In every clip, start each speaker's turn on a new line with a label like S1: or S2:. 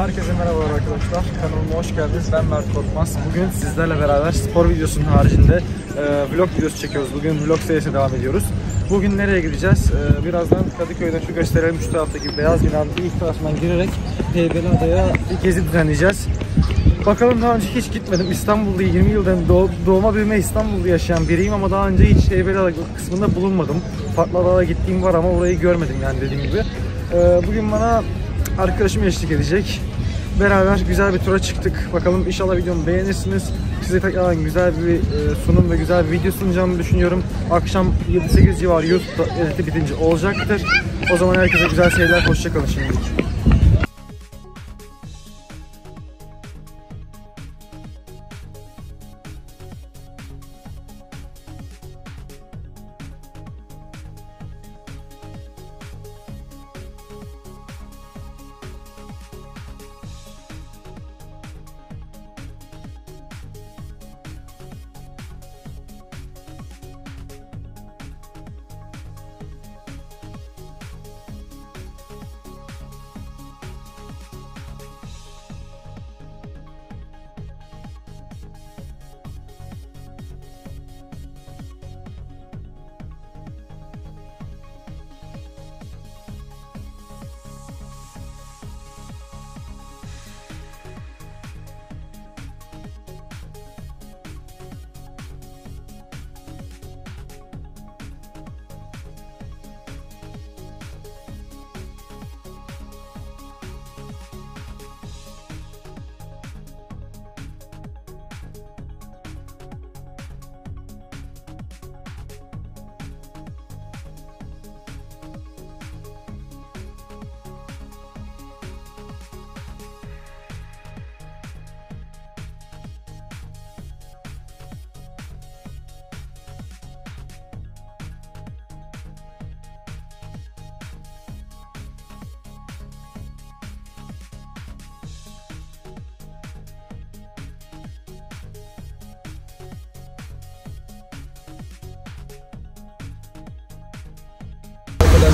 S1: Herkese merhaba arkadaşlar. Kanalıma hoş geldiniz. Ben Mert Korkmaz. Bugün sizlerle beraber spor videosunun haricinde e, vlog videosu çekiyoruz. Bugün vlog serisine devam ediyoruz. Bugün nereye gideceğiz? E, birazdan Kadıköy'den şu gösterelim şu taraftaki beyaz binanın ilk tarafından girerek Heybeliada'ya bir gezi düzenleyeceğiz. Bakalım daha önce hiç gitmedim. İstanbul'da 20 yıldan doğ- doğma büyüme İstanbul'da yaşayan biriyim ama daha önce hiç Heybeliada kısmında bulunmadım. Farklı adalara gittiğim var ama orayı görmedim yani dediğim gibi. E, bugün bana arkadaşım eşlik edecek. Beraber güzel bir tura çıktık. Bakalım inşallah videomu beğenirsiniz. Size tekrardan güzel bir e, sunum ve güzel bir video sunacağımı düşünüyorum. Akşam 7-8 civarı YouTube'da editi bitince olacaktır. O zaman herkese güzel seyirler. Hoşçakalın şimdilik.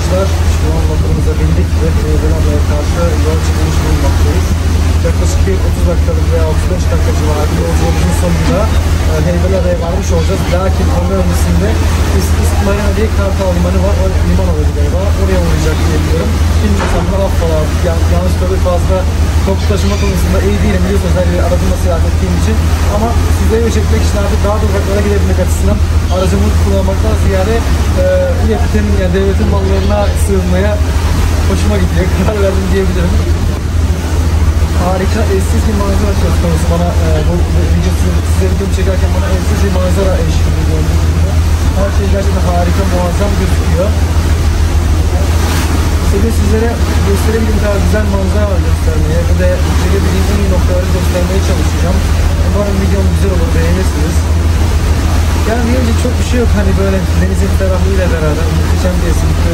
S1: Arkadaşlar şu an motorumuza bindik ve Heybeliada'ya karşı yol çıkmış bulunmaktayız. Bir 30 dakikalık veya 35 dakika civarı yolculuğumuzun sonunda e, Heybeliada'ya varmış olacağız. Lakin onun öncesinde İsmail diye Kartal Limanı var. O liman oluyor galiba. Oraya uğrayacak diye biliyorum. Da affola. Yan, yanlış tabii fazla toplu taşıma konusunda iyi değilim biliyorsunuz her yeri aracımla seyahat ettiğim için. Ama sizleri çekmek için artık daha da uzaklara gidebilmek açısından aracımı kullanmaktan ziyade e, üretim, yani devletin mallarına sığınmaya hoşuma gidiyor. Karar verdim diyebilirim. Harika, eşsiz bir manzara söz konusu bana e, bu, bu videosu, size videomu çekerken bana eşsiz bir manzara eşlik ediyor. Her şey gerçekten harika, muazzam gözüküyor. Bugün sizlere gösterebildiğim kadar güzel manzara göstermeye ve de çekebildiğim en iyi noktaları göstermeye çalışacağım. Umarım videom güzel olur, beğenirsiniz. Yani diyecek çok bir şey yok hani böyle denizin ferahlığıyla beraber muhteşem bir esinti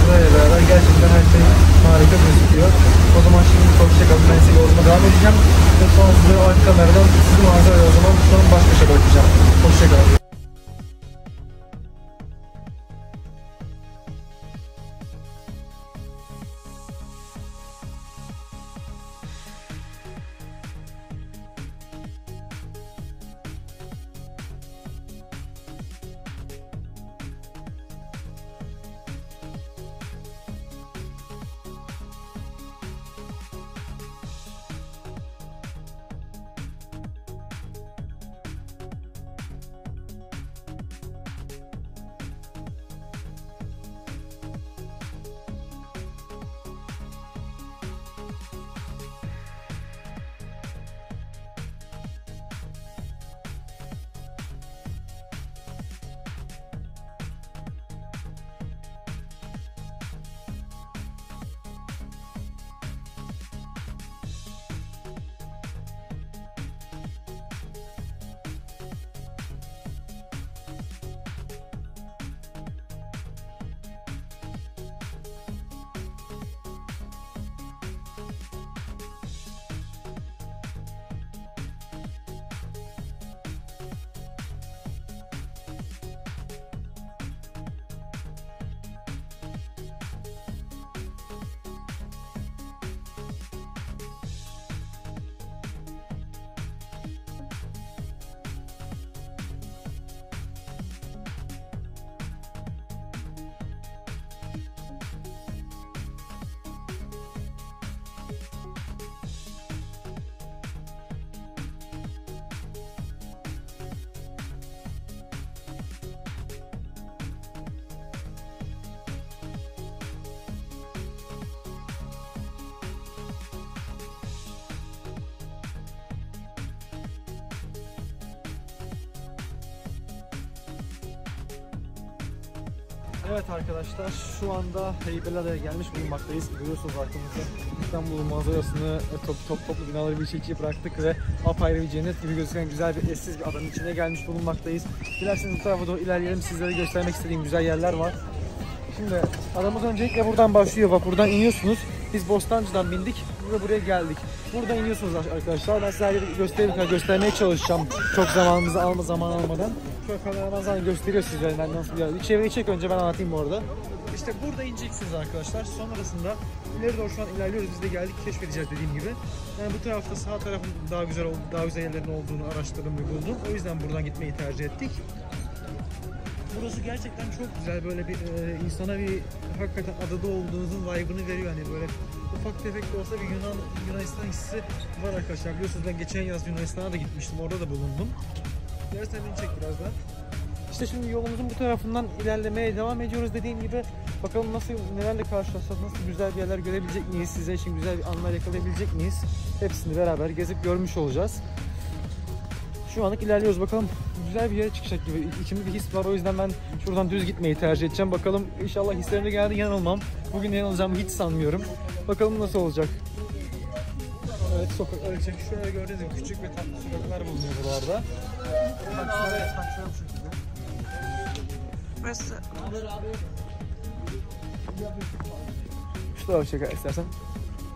S1: manzarayla beraber gerçekten her şey harika gözüküyor. O zaman şimdi hoşçakalın ben size yoluma devam edeceğim. Ve sonra sizlere arka kameradan sizi manzarayla o zaman an baş başa bırakacağım. Hoşçakalın. Evet arkadaşlar şu anda Heybeliada'ya gelmiş bulunmaktayız. Görüyorsunuz arkamızda İstanbul manzarasını e, top top toplu binaları bir şekilde bıraktık ve apayrı bir cennet gibi gözüken güzel bir eşsiz bir adanın içine gelmiş bulunmaktayız. Dilerseniz bu tarafa doğru ilerleyelim. Sizlere göstermek istediğim güzel yerler var. Şimdi adamız öncelikle buradan başlıyor. Vapurdan iniyorsunuz. Biz Bostancı'dan bindik ve buraya geldik. Buradan iniyorsunuz arkadaşlar. Ben size her gösterip göstermeye çalışacağım. Çok zamanımızı alma zaman almadan. Şöyle kameraman zaten gösteriyor ben nasıl bir yer. Çevreyi çek önce ben anlatayım bu arada. İşte burada ineceksiniz arkadaşlar. Sonrasında ileri doğru şu an ilerliyoruz. Biz de geldik keşfedeceğiz dediğim gibi. Yani bu tarafta sağ tarafın daha güzel daha güzel yerlerin olduğunu araştırdım ve buldum. O yüzden buradan gitmeyi tercih ettik. Burası gerçekten çok güzel. Böyle bir e, insana bir hakikaten adada olduğunuzun vibe'ını veriyor. Hani böyle ufak tefek de olsa bir Yunan Yunanistan hissi var arkadaşlar. Biliyorsunuz ben geçen yaz Yunanistan'a da gitmiştim. Orada da bulundum. Dilersen beni çek birazdan. İşte şimdi yolumuzun bu tarafından ilerlemeye devam ediyoruz dediğim gibi. Bakalım nasıl nelerle karşılaşacağız, nasıl güzel bir yerler görebilecek miyiz, size için güzel bir anlar yakalayabilecek miyiz? Hepsini beraber gezip görmüş olacağız. Şu anlık ilerliyoruz bakalım güzel bir yere çıkacak gibi içimde bir his var o yüzden ben şuradan düz gitmeyi tercih edeceğim. Bakalım inşallah hislerimde geldi yanılmam. Bugün yanılacağımı hiç sanmıyorum. Bakalım nasıl olacak. Evet sokak ölçek şöyle gördüğünüz gibi küçük ve tatlı sokaklar bulunuyor buralarda.
S2: Burası
S1: Şu tarafa çeker istersen.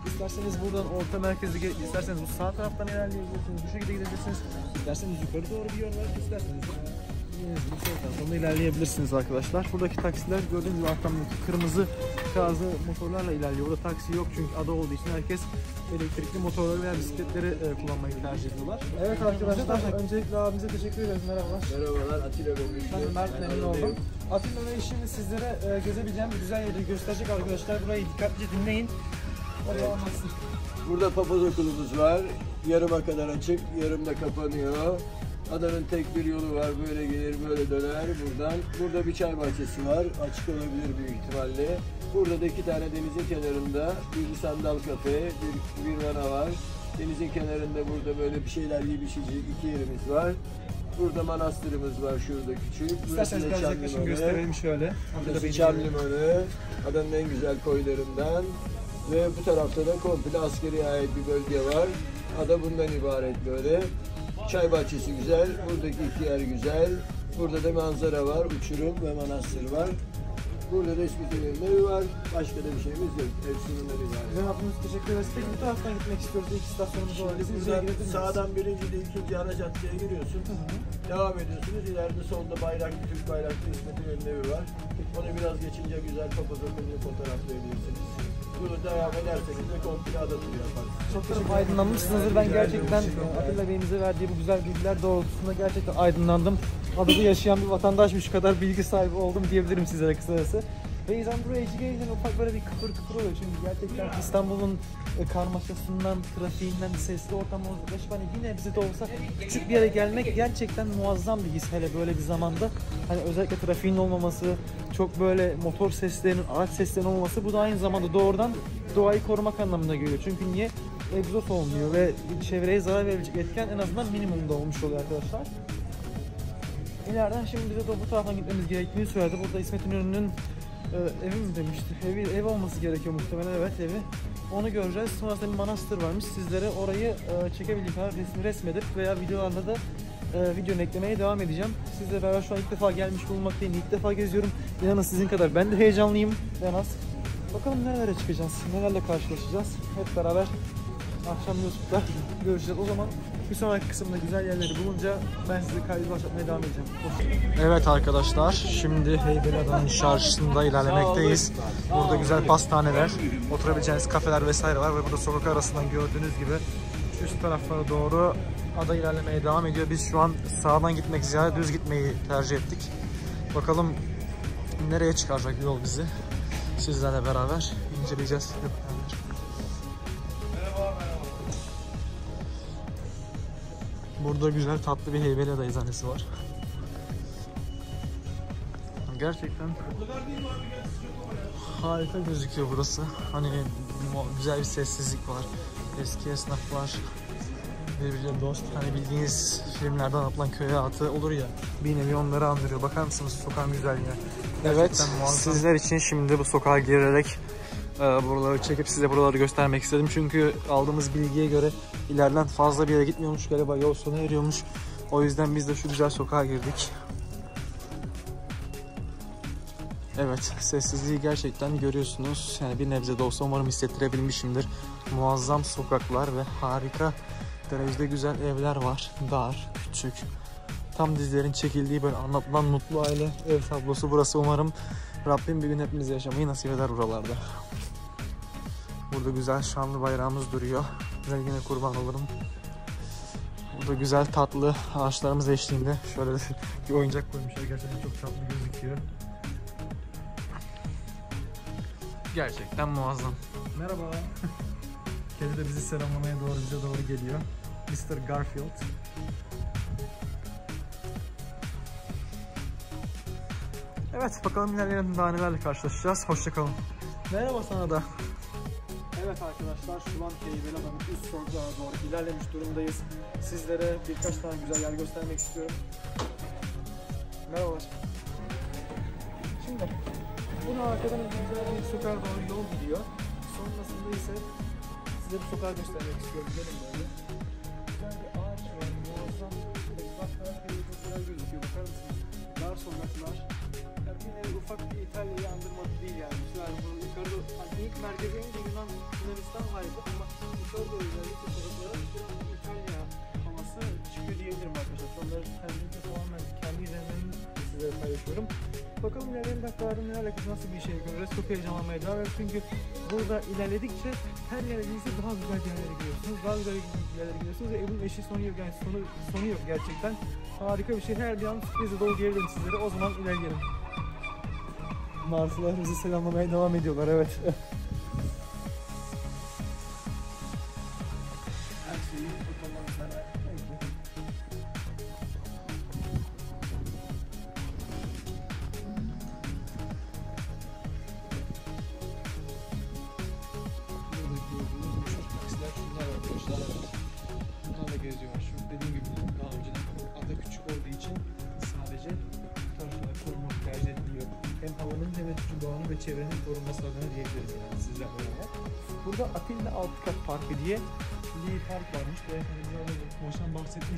S1: İsterseniz buradan orta merkezde ge- isterseniz bu sağ taraftan ilerleyebilirsiniz. Bu şekilde gidebilirsiniz. İsterseniz yukarı doğru bir yol var. İsterseniz bu sol taraftan ilerleyebilirsiniz arkadaşlar. Buradaki taksiler gördüğünüz gibi arkamdaki kırmızı gazlı motorlarla ilerliyor. Burada taksi yok çünkü ada olduğu için herkes elektrikli motorları veya bisikletleri e, kullanmayı tercih ediyorlar. Evet arkadaşlar öncelikle abimize teşekkür ederiz. Merhabalar.
S3: Merhabalar Atilla ben
S1: Ben Mert memnun oldum. Atilla Bey şimdi sizlere e, gezebileceğim güzel yerleri gösterecek arkadaşlar. Burayı dikkatlice dinleyin. O da anlatsın.
S3: Burada papaz okulumuz var. Yarıma kadar açık, yarımda kapanıyor. Adanın tek bir yolu var. Böyle gelir, böyle döner buradan. Burada bir çay bahçesi var. Açık olabilir büyük ihtimalle. Burada da iki tane denizin kenarında bir sandal kafe, bir, bir vana var. Denizin kenarında burada böyle bir şeyler yiyip içecek iki yerimiz var. Burada manastırımız var şurada küçük.
S1: İsterseniz biraz
S3: Limanı.
S1: gösterelim şöyle.
S3: Burası
S1: Bey'in
S3: Çam
S1: yeri.
S3: Limanı, adanın en güzel koylarından. Ve bu tarafta da komple askeri ait bir bölge var. Ada bundan ibaret böyle. Çay bahçesi güzel, buradaki iki yer güzel. Burada da manzara var, uçurum ve manastır var. Burada da İsmit'in evi var. Başka da bir şeyimiz yok. Hepsi bundan ibaret.
S1: Güzel abimiz teşekkür ederiz. Peki bu taraftan gitmek istiyoruz. İlk istasyonumuz var.
S3: Şimdi buradan sağdan birinci de ikinci ana caddeye giriyorsun. Devam ediyorsunuz. İleride solda bayraklı Türk bayraklı İsmet İnönü'nün evi var. Onu biraz geçince güzel okulunu fotoğraflayabilirsiniz. Bunu devam ederseniz de komple ada turu yaparsınız.
S1: Çok çok aydınlanmışsınızdır. Ben gerçekten e, Atilla Bey'imize verdiği bu güzel bilgiler doğrultusunda gerçekten aydınlandım. Adada yaşayan bir vatandaşmış kadar bilgi sahibi oldum diyebilirim sizlere kısacası. İnsan buraya hiç gelince ufak böyle bir kıpır kıpır oluyor. Çünkü gerçekten İstanbul'un e, karmaşasından, trafiğinden, sesli ortamdan uzaklaşıp hani bir nebze de olsa küçük bir yere gelmek gerçekten muazzam bir his hele böyle bir zamanda. Hani özellikle trafiğin olmaması, çok böyle motor seslerinin, araç seslerinin olmaması bu da aynı zamanda doğrudan doğayı korumak anlamına geliyor. Çünkü niye? Egzoz olmuyor ve çevreye zarar verecek etken en azından minimumda olmuş oluyor arkadaşlar. İleriden şimdi bize de bu taraftan gitmemiz gerektiğini söyledi. Burada İsmet İnönü'nün e, evi mi demişti? Evi, ev olması gerekiyor muhtemelen evet evi. Onu göreceğiz. Sonrasında bir manastır varmış. Sizlere orayı e, çekebildiğim kadar resmi resmedip veya videolarla da e, videonu eklemeye devam edeceğim. Sizle beraber şu an ilk defa gelmiş bulunmaktayım. İlk defa geziyorum. İnanın sizin kadar ben de heyecanlıyım. En az. Bakalım nerelere çıkacağız, nelerle karşılaşacağız. Hep beraber akşam YouTube'da görüşeceğiz. O zaman bir sonraki kısımda güzel yerleri bulunca ben size kaydı başlatmaya devam edeceğim. Evet arkadaşlar, şimdi Heybeliada'nın çarşısında ilerlemekteyiz. Burada güzel pastaneler, oturabileceğiniz kafeler vesaire var ve burada sokak arasından gördüğünüz gibi üst taraflara doğru ada ilerlemeye devam ediyor. Biz şu an sağdan gitmek ziyade düz gitmeyi tercih ettik. Bakalım nereye çıkaracak yol bizi. Sizlerle beraber inceleyeceğiz. Burada güzel tatlı bir Heybeliada eczanesi var. Gerçekten harika gözüküyor burası. Hani güzel bir sessizlik var. Eski esnaf var. birbiriyle dost. Hani bildiğiniz filmlerden atılan köy hayatı olur ya. Bir nevi onları andırıyor. Bakar mısınız sokağın güzelliğine? Evet,
S2: Gerçekten muazzam.
S1: sizler için şimdi bu sokağa girerek e, buraları çekip size buraları göstermek istedim. Çünkü aldığımız bilgiye göre ileriden fazla bir yere gitmiyormuş. Galiba yol sona eriyormuş. O yüzden biz de şu güzel sokağa girdik. Evet, sessizliği gerçekten görüyorsunuz. Yani bir nebze de olsa umarım hissettirebilmişimdir. Muazzam sokaklar ve harika derecede güzel evler var. Dar, küçük. Tam dizilerin çekildiği böyle anlatılan mutlu aile ev tablosu burası. Umarım Rabbim bir gün hepimiz yaşamayı nasip eder buralarda. Burada güzel şanlı bayrağımız duruyor. Rengine kurban olurum. Burada güzel tatlı ağaçlarımız eşliğinde şöyle bir oyuncak koymuşlar. Gerçekten çok tatlı gözüküyor. Gerçekten muazzam. Merhaba. Kedi de bizi selamlamaya doğru bize doğru geliyor. Mr. Garfield. Evet bakalım ilerleyelim daha nelerle karşılaşacağız. Hoşçakalın. Merhaba sana da. Evet arkadaşlar şu an Heybeliada'nın üst sokağa doğru ilerlemiş durumdayız. Sizlere birkaç tane güzel yer göstermek istiyorum. Merhabalar. Şimdi bunu arkadan güzel bir sokağa doğru yol gidiyor. Sonrasında ise size bu sokağı göstermek istiyorum. Gelin böyle. Güzel bir ağaç var. Muazzam. Bak her şey çok güzel gözüküyor. Bakar mısınız? Dar. Nevi ufak bir İtalya'yı andırmadı değil yani. Yani bu yukarıda hani ilk merkezi en Yunan Yunanistan vardı ama yukarıda özellikle sokaklara biraz İtalya havası çıkıyor diyebilirim arkadaşlar. Onları kendimce tamamen kendi izlenimlerimi size paylaşıyorum. Bakalım ilerleyen dakikalarda nelerle nasıl bir şey göreceğiz. Çok heyecanlanmaya devam ediyoruz çünkü burada ilerledikçe her yerlerinize daha güzel yerlere gidiyorsunuz. Daha güzel yerlere gidiyorsunuz ve bunun eşi sonu yok. Yani sonu, sonu yok gerçekten. Harika bir şey. Her bir an sürprize dolu diyebilirim sizlere. O zaman ilerleyelim. Marslılar bizi selamlamaya devam ediyorlar evet.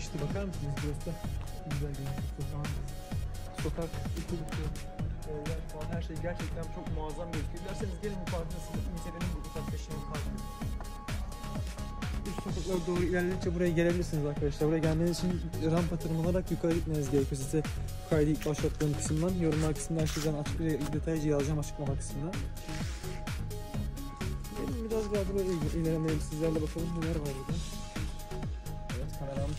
S1: Bahsetmişti. Bakar mısınız? Burası da güzel bir sokak. Sokak, ıkılıklı, evler falan her şey gerçekten çok muazzam gözüküyor. Dilerseniz gelin bu parkı size inceleyelim bu ufak taşıyan parkı. Üst sokaklara doğru ilerledikçe buraya gelebilirsiniz arkadaşlar. Buraya gelmeniz için rampa tırmanarak yukarı gitmeniz gerekiyor. Size kaydı ilk başlattığım kısımdan, yorumlar kısmından aşağıdan açık bir detaylıca yazacağım açıklama kısmına. Gelin biraz daha buraya il- ilerleyelim sizlerle bakalım neler var burada.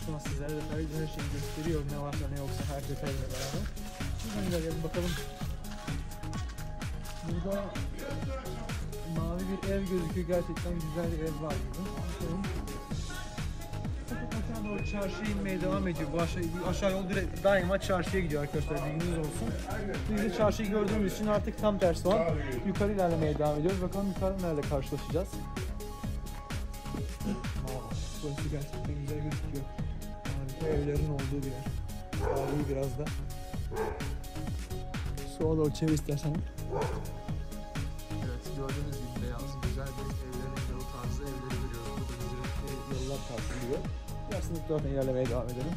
S1: Evet kameram şu an sizlere detaylıca her şeyi gösteriyor. Ne varsa ne yoksa her detayla beraber. Şuradan ilerleyelim bakalım. Burada mavi bir ev gözüküyor. Gerçekten güzel bir ev var burada. Bakalım. Aşağı doğru çarşıya inmeye devam ediyor. Bu aşağı, aşağı yol direkt daima çarşıya gidiyor arkadaşlar. Bilginiz olsun. Biz de çarşıyı gördüğümüz için artık tam tersi olan yukarı ilerlemeye devam ediyoruz. Bakalım yukarı nerede karşılaşacağız. Biraz da. Sola doğru çevir istersen. Evet gördüğünüz gibi beyaz güzel bir evlerin yolu tarzı evleri görüyoruz. Burada güzel yollar karşılıyor. Diğer taraftan ilerlemeye devam edelim.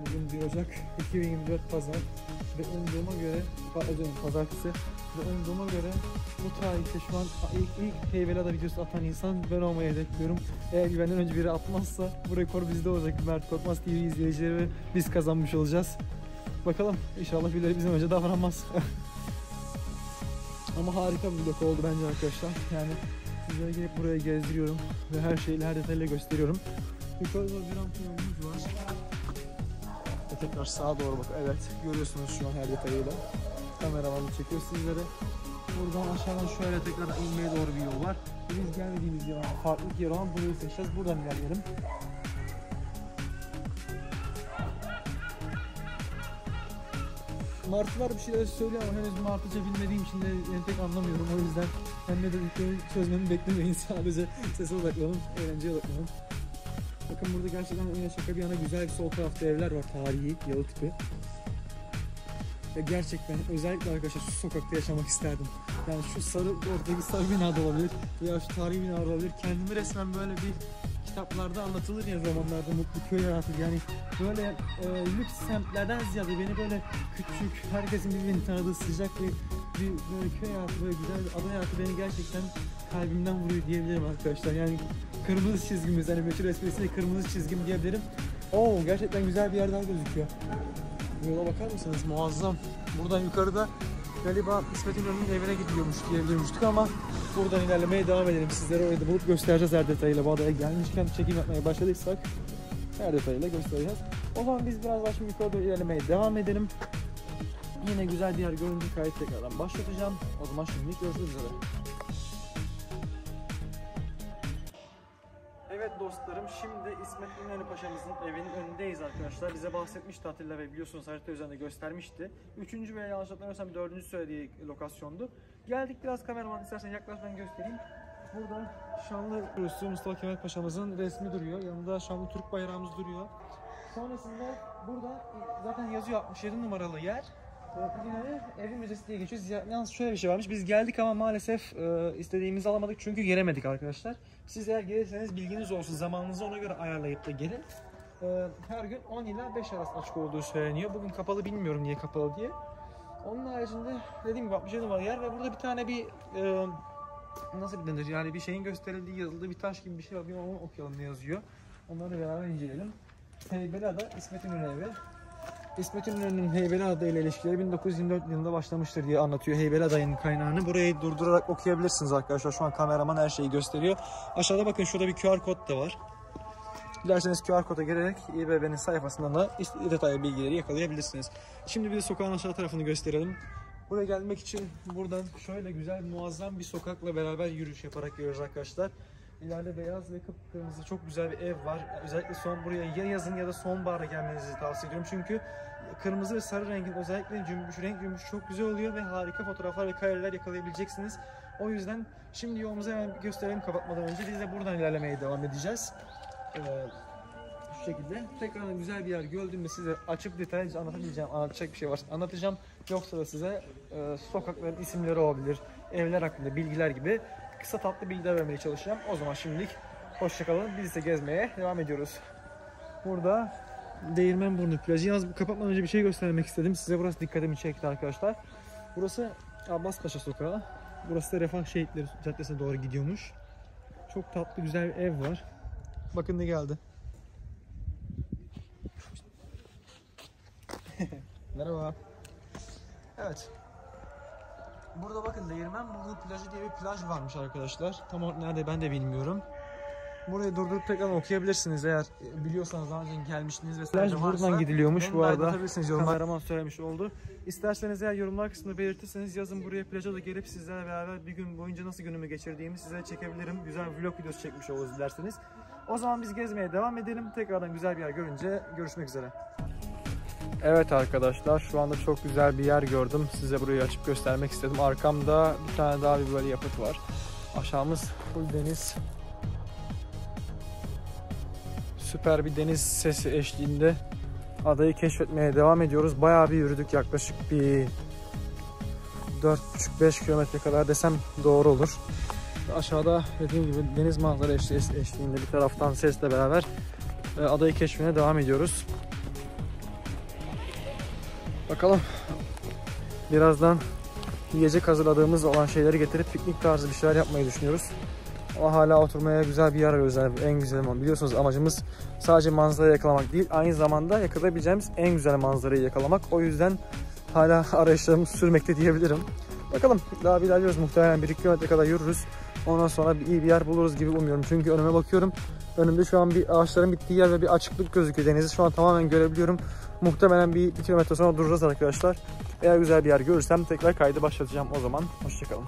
S1: Bugün 1 Ocak 2024 Pazar ve umduğuma göre, Pazartesi ve umduğuma göre bu tarihte şu an ilk, ilk Heybeliada videosu atan insan ben olmayı hedefliyorum. Eğer benden önce biri atmazsa bu rekor bizde olacak. Mert Korkmaz TV izleyicileri biz kazanmış olacağız. Bakalım inşallah birileri bizden önce davranmaz. Ama harika bir vlog oldu bence arkadaşlar. Yani sizlere gelip buraya gezdiriyorum ve her şeyi her detayla gösteriyorum. Yukarıda bir rampa yolumuz var. Ve tekrar sağa doğru bak. Evet görüyorsunuz şu an her detayıyla. Kameramanı çekiyor sizlere. Buradan aşağıdan şöyle tekrar inmeye doğru bir yol var. Biz gelmediğimiz yer farklı bir yer olan burayı seçeceğiz. Buradan ilerleyelim. martılar bir şeyler söylüyor ama henüz Martıca bilmediğim için de yani pek anlamıyorum. O yüzden ben de dedikleri çözmemi beklemeyin. Sadece sese odaklanın, eğlenceye odaklanın. Bakın burada gerçekten yine şaka bir yana güzel bir sol tarafta evler var. Tarihi, yalı tipi. Ve gerçekten özellikle arkadaşlar şu sokakta yaşamak isterdim. Yani şu sarı, oradaki sarı bina da olabilir veya şu tarihi bina olabilir. Kendimi resmen böyle bir kitaplarda anlatılır ya romanlarda mutlu köy hayatı yani böyle e, lüks semtlerden ziyade beni böyle küçük herkesin birbirini tanıdığı sıcak bir, bir böyle köy hayatı böyle güzel bir ada hayatı beni gerçekten kalbimden vuruyor diyebilirim arkadaşlar yani kırmızı çizgimiz hani meşhur esprisiyle kırmızı çizgim diyebilirim Oo gerçekten güzel bir yer daha gözüküyor yola bakar mısınız muazzam buradan yukarıda galiba İsmet İnönü'nün evine gidiyormuş diye duymuştuk ama buradan ilerlemeye devam edelim. Sizlere orayı da bulup göstereceğiz her detayıyla. Bu gelmişken çekim yapmaya başladıysak her detayıyla göstereceğiz. O zaman biz biraz daha şimdi yukarı doğru ilerlemeye devam edelim. Yine güzel bir yer görünce kayıt tekrardan başlatacağım. O zaman şimdilik görüşmek üzere. Dostlarım şimdi İsmet İnönü Paşa'mızın evinin önündeyiz arkadaşlar. Bize bahsetmişti Atilla Bey biliyorsunuz harita üzerinde göstermişti. Üçüncü veya yanlış hatırlamıyorsam dördüncü söylediği lokasyondu. Geldik biraz kameraman istersen yaklaş ben göstereyim. Burada Şanlı Rüstü Mustafa Kemal Paşa'mızın resmi duruyor. Yanında Şanlı Türk bayrağımız duruyor. Sonrasında burada zaten yazıyor 67 numaralı yer. Ee, İnönü Evi Müzesi diye geçiyor. Ziya- Yalnız şöyle bir şey varmış. Biz geldik ama maalesef e, istediğimizi alamadık çünkü giremedik arkadaşlar. Siz eğer gelirseniz bilginiz olsun. Zamanınızı ona göre ayarlayıp da gelin. Ee, her gün 10 ila 5 arası açık olduğu söyleniyor. Bugün kapalı bilmiyorum niye kapalı diye. Onun haricinde dediğim gibi 67 numaralı yer ve burada bir tane bir e, nasıl denir yani bir şeyin gösterildiği yazıldığı bir taş gibi bir şey var. Bir onu okuyalım ne yazıyor. Onları beraber inceleyelim. Heybeliada İsmet İnönü evi. İsmet İnönü'nün Heybeliada ile ilişkileri 1924 yılında başlamıştır diye anlatıyor Heybeliada'nın kaynağını. Burayı durdurarak okuyabilirsiniz arkadaşlar. Şu an kameraman her şeyi gösteriyor. Aşağıda bakın şurada bir QR kod da var. Dilerseniz QR koda girerek İBB'nin sayfasından da detaylı bilgileri yakalayabilirsiniz. Şimdi bir de sokağın aşağı tarafını gösterelim. Buraya gelmek için buradan şöyle güzel muazzam bir sokakla beraber yürüyüş yaparak gidiyoruz arkadaşlar. İleride beyaz ve kıpkırmızı çok güzel bir ev var. Özellikle son buraya ya yazın ya da sonbaharda gelmenizi tavsiye ediyorum. Çünkü kırmızı ve sarı rengin özellikle cümbüş, renk cümbüş çok güzel oluyor ve harika fotoğraflar ve kareler yakalayabileceksiniz. O yüzden şimdi yolumuzu hemen gösterelim kapatmadan önce. Biz de buradan ilerlemeye devam edeceğiz. Ee, şu şekilde. Tekrardan güzel bir yer gördüğümde size açıp detaylıca anlatabileceğim, anlatacak bir şey var anlatacağım. Yoksa da size e, sokakların isimleri olabilir, evler hakkında bilgiler gibi kısa tatlı bilgiler vermeye çalışacağım. O zaman şimdilik hoşçakalın. Biz ise gezmeye devam ediyoruz. Burada Değirmenburnu plajı. Yalnız kapatmadan önce bir şey göstermek istedim. Size burası dikkatimi çekti arkadaşlar. Burası Abbas Paşa Sokağı. Burası da Refah Şehitleri Caddesi'ne doğru gidiyormuş. Çok tatlı güzel bir ev var. Bakın ne geldi. Merhaba. Evet. Burada bakın Değirmenburnu plajı diye bir plaj varmış arkadaşlar. Tam olarak nerede ben de bilmiyorum. Burayı durdurup tekrar okuyabilirsiniz eğer biliyorsanız daha önce gelmiştiniz vesaire
S4: Plaj
S1: varsa.
S4: buradan gidiliyormuş bu arada.
S1: yorumlar. Kameraman söylemiş oldu. İsterseniz eğer yorumlar kısmında belirtirseniz yazın buraya plaja da gelip sizlerle beraber bir gün boyunca nasıl günümü geçirdiğimi size çekebilirim. Güzel vlog videosu çekmiş oluruz dilerseniz. O zaman biz gezmeye devam edelim. Tekrardan güzel bir yer görünce görüşmek üzere. Evet arkadaşlar şu anda çok güzel bir yer gördüm. Size burayı açıp göstermek istedim. Arkamda bir tane daha bir böyle yapıt var. Aşağımız full deniz. Süper bir deniz sesi eşliğinde adayı keşfetmeye devam ediyoruz. Bayağı bir yürüdük yaklaşık bir 4,5-5 kilometre kadar desem doğru olur. Aşağıda dediğim gibi deniz manzara eşli- eşliğinde bir taraftan sesle beraber e, adayı keşfine devam ediyoruz. Bakalım birazdan yiyecek hazırladığımız olan şeyleri getirip piknik tarzı bir şeyler yapmayı düşünüyoruz. Ama hala oturmaya güzel bir yer arıyoruz yani en güzel ama biliyorsunuz amacımız sadece manzarayı yakalamak değil aynı zamanda yakalayabileceğimiz en güzel manzarayı yakalamak. O yüzden hala arayışlarımız sürmekte diyebilirim. Bakalım daha bir ilerliyoruz muhtemelen 1-2 kilometre kadar yürürüz. Ondan sonra bir iyi bir yer buluruz gibi umuyorum. Çünkü önüme bakıyorum. Önümde şu an bir ağaçların bittiği yer ve bir açıklık gözüküyor. Denizi şu an tamamen görebiliyorum. Muhtemelen bir, bir kilometre sonra duracağız arkadaşlar. Eğer güzel bir yer görürsem tekrar kaydı başlatacağım o zaman. Hoşçakalın.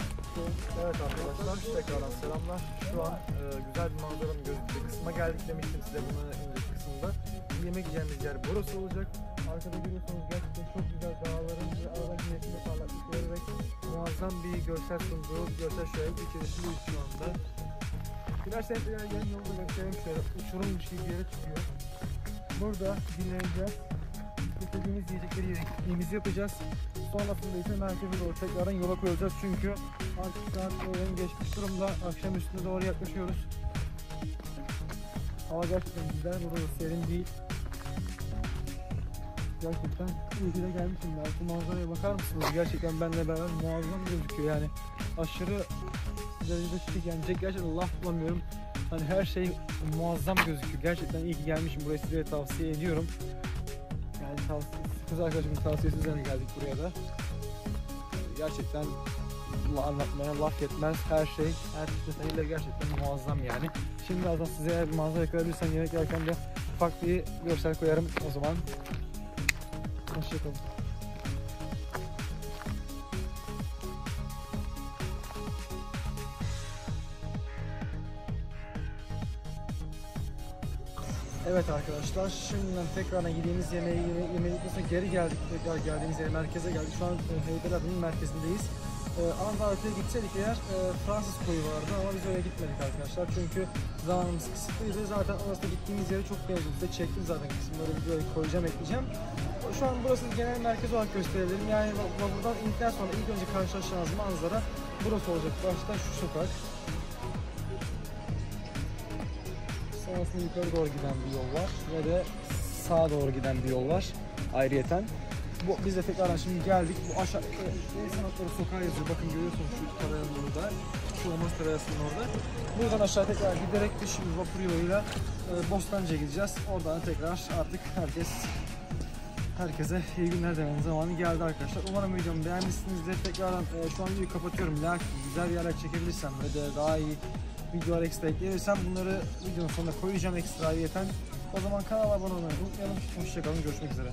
S1: Evet arkadaşlar tekrardan selamlar. Şu an e, güzel bir manzaranın gözüktüğü kısma geldik demiştim size bunu önceki kısımda. Yemek yiyeceğimiz yer burası olacak. Arkada görüyorsunuz gerçekten çok güzel dağların ve arada güneşin de parlaklıkları ve muazzam bir görsel sunduğu bir görsel şöyle içerisindeyiz şu anda. Dilerseniz yarın yolda göstereyim şöyle uçurummuş gibi bir yere çıkıyor. Burada dinleneceğiz. İstediğimiz yiyecekleri yiyeceğimizi yapacağız. Sonrasında ise merkeze doğru tekrardan yola koyulacağız çünkü artık saat öğlen geçmiş durumda. Akşam üstüne doğru yaklaşıyoruz. Hava gerçekten güzel, burada da serin değil. Gerçekten de gelmişim ya. Şu manzaraya bakar mısınız? Gerçekten benimle beraber muazzam gözüküyor yani. Aşırı derecede şık yani. Gerçekten laf bulamıyorum. Hani her şey muazzam gözüküyor. Gerçekten iyi ki gelmişim. Burayı size tavsiye ediyorum. Yani tavsiye, kız arkadaşımın tavsiyesi üzerine geldik buraya da. Gerçekten la- anlatmaya laf yetmez. Her şey, her detayıyla gerçekten muazzam yani. Şimdi birazdan size eğer bir manzara yakalayabilirsem yemek yerken de ufak bir görsel koyarım o zaman. Hoşçakalın. Evet arkadaşlar şimdiden tekrardan yediğimiz yemeği yeme yemedikten sonra geri geldik tekrar geldiğimiz yere merkeze geldik. Şu an e, Heybeliada'nın merkezindeyiz. E, Anadolu'ya gitseydik eğer e, Fransız koyu vardı ama biz oraya gitmedik arkadaşlar. Çünkü zamanımız kısıtlıydı. Zaten orası gittiğimiz yere çok benziyor. Size çektim zaten kısımları videoya koyacağım ekleyeceğim. Şu an burası genel merkez olarak gösterebilirim. Yani bu- buradan indikten sonra ilk önce karşılaşacağınız manzara burası olacak. Başta şu sokak. Sonrasında yukarı doğru giden bir yol var ve de sağa doğru giden bir yol var ayrıyeten. Bu, biz de tekrardan şimdi geldik. Bu aşağı e, Sanatları Sokağı yazıyor. Bakın görüyorsunuz şu tabelanın orada. Şu olmaz tabelasının orada. Buradan aşağı tekrar giderek de şimdi vapur yoluyla e, Bostancı'ya gideceğiz. Oradan tekrar artık herkes herkese iyi günler demenin zamanı geldi arkadaşlar. Umarım videomu beğenmişsinizdir. Tekrardan e, şu an videoyu kapatıyorum. Lakin güzel yerler çekebilirsem ve de daha iyi videolar ekstra ekleyebilirsem bunları videonun sonuna koyacağım ekstra yeten. O zaman kanala abone olmayı unutmayalım. Hoşçakalın. Görüşmek üzere.